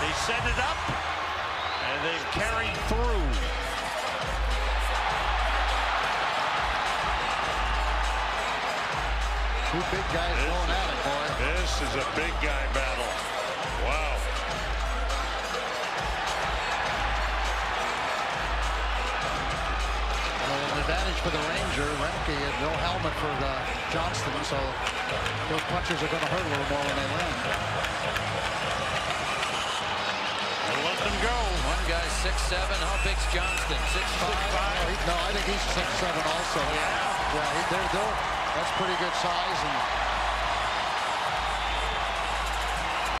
They set it up, and they've carried through. Two big guys This going is- at it, boy. This is a big guy battle. Wow. Well, an advantage for the Ranger. Rempe had no helmet for uh, Johnston, so those punches are going to hurt a little more when they land. One six seven. How big's Johnston? Six five. No, he- no, I think he's six seven also. Yeah. Yeah, he, they're, they're, that's pretty good size. And